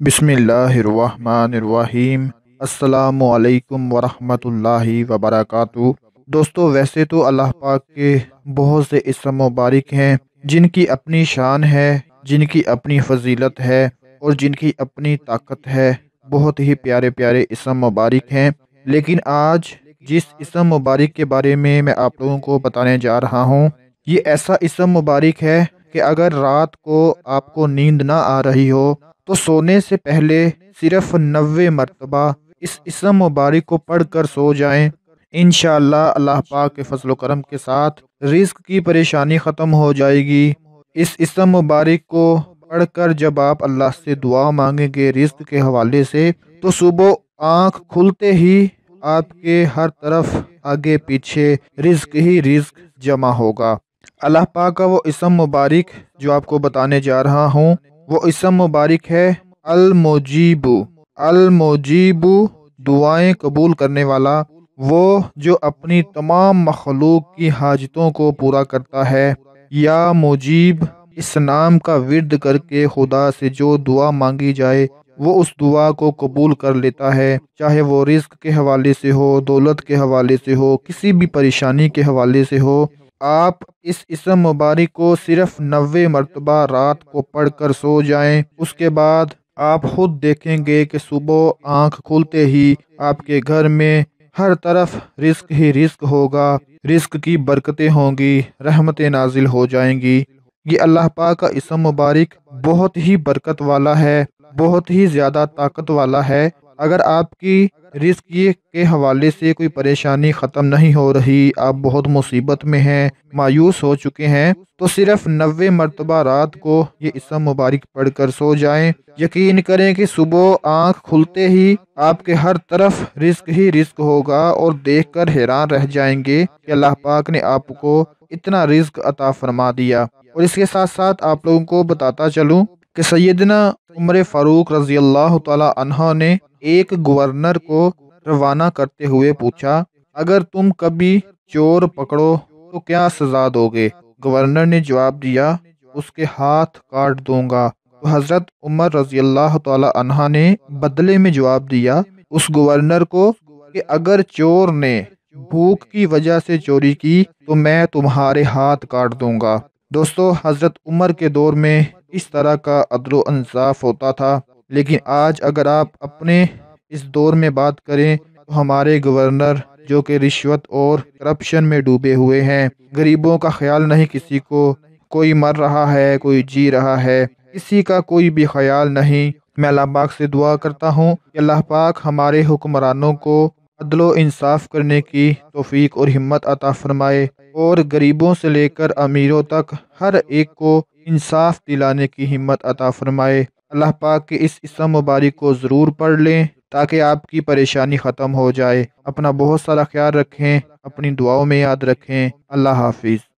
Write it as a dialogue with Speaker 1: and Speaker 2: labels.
Speaker 1: بسم اللہ الرحمن الرحیم۔ السلام علیکم ورحمۃ اللہ وبرکاتہ۔ دوستو، ویسے تو اللہ پاک کے بہت سے اسم مبارک ہیں، جن کی اپنی شان ہے، جن کی اپنی فضیلت ہے اور جن کی اپنی طاقت ہے۔ بہت ہی پیارے پیارے اسم مبارک ہیں۔ لیکن آج جس اسم مبارک کے بارے میں میں آپ لوگوں کو بتانے جا رہا ہوں، یہ ایسا اسم مبارک ہے کہ اگر رات کو آپ کو نیند نہ آ رہی ہو تو سونے سے پہلے صرف نوے مرتبہ اس اسم مبارک کو پڑھ کر سو جائیں۔ انشاءاللہ اللہ پاک کے فضل و کرم کے ساتھ رزق کی پریشانی ختم ہو جائے گی۔ اس اسم مبارک کو پڑھ کر جب آپ اللہ سے دعا مانگیں گے رزق کے حوالے سے، تو صبح آنکھ کھلتے ہی آپ کے ہر طرف آگے پیچھے رزق ہی رزق جمع ہوگا۔ اللہ پاک کا وہ اسم مبارک جو آپ کو بتانے جا رہا ہوں وہ اسم مبارک ہے۔ المجیب المجیب دعائیں قبول کرنے والا، وہ جو اپنی تمام مخلوق کی حاجتوں کو پورا کرتا ہے۔ یا مجیب، اس نام کا ورد کر کے خدا سے جو دعا مانگی جائے، وہ اس دعا کو قبول کر لیتا ہے۔ چاہے وہ رزق کے حوالے سے ہو، دولت کے حوالے سے ہو، کسی بھی پریشانی کے حوالے سے ہو آپ اس اسم مبارک کو صرف نوے مرتبہ رات کو پڑھ کر سو جائیں، اس کے بعد آپ خود دیکھیں گے کہ صبح آنکھ کھلتے ہی آپ کے گھر میں ہر طرف رزق ہی رزق ہوگا، رزق کی برکتیں ہوں گی رحمت نازل ہو جائیں گی۔ یہ اللہ پاک کا اسم مبارک بہت ہی برکت والا ہے، بہت ہی زیادہ طاقت والا ہے۔ اگر آپ کی رزق کے حوالے سے کوئی پریشانی ختم نہیں ہو رہی، آپ بہت مصیبت میں ہیں، مایوس ہو چکے ہیں، تو صرف نوے مرتبہ رات کو یہ اسم مبارک پڑھ کر سو جائیں۔ یقین کریں کہ صبح آنکھ کھلتے ہی آپ کے ہر طرف رزق ہی رزق ہوگا اور دیکھ کر حیران رہ جائیں گے کہ اللہ پاک نے آپ کو اتنا رزق عطا فرما دیا۔ اور اس کے ساتھ ساتھ آپ لوگوں کو بتاتا چلوں کہ سیدنا عمر فاروق رضی اللہ تعالی عنہ نے ایک گورنر کو روانہ کرتے ہوئے پوچھا، اگر تم کبھی چور پکڑو تو کیا سزا دو گے؟ گورنر نے جواب دیا، اس کے ہاتھ کاٹ دوں گا۔ تو حضرت عمر رضی اللہ تعالی عنہ نے بدلے میں جواب دیا، اس گورنر کو کہ اگر چور نے بھوک کی وجہ سے چوری کی تو میں تمہارے ہاتھ کاٹ دوں گا۔ دوستو، حضرت عمر کے دور میں اس طرح کا عدل و انصاف ہوتا تھا۔ لیکن آج اگر آپ اپنے اس دور میں بات کریں تو ہمارے گورنر جو کہ رشوت اور کرپشن میں ڈوبے ہوئے ہیں، غریبوں کا خیال نہیں کسی کو۔ کوئی مر رہا ہے، کوئی جی رہا ہے، کسی کا کوئی بھی خیال نہیں۔ میں اللہ پاک سے دعا کرتا ہوں کہ اللہ پاک ہمارے حکمرانوں کو عدل و انصاف کرنے کی توفیق اور ہمت عطا فرمائے اور غریبوں سے لے کر امیروں تک ہر ایک کو انصاف دلانے کی ہمت عطا فرمائے۔ اللہ پاک کے اس اسم مبارک کو ضرور پڑھ لیں تاکہ آپ کی پریشانی ختم ہو جائے۔ اپنا بہت سارا خیال رکھیں، اپنی دعاؤں میں یاد رکھیں۔ اللہ حافظ۔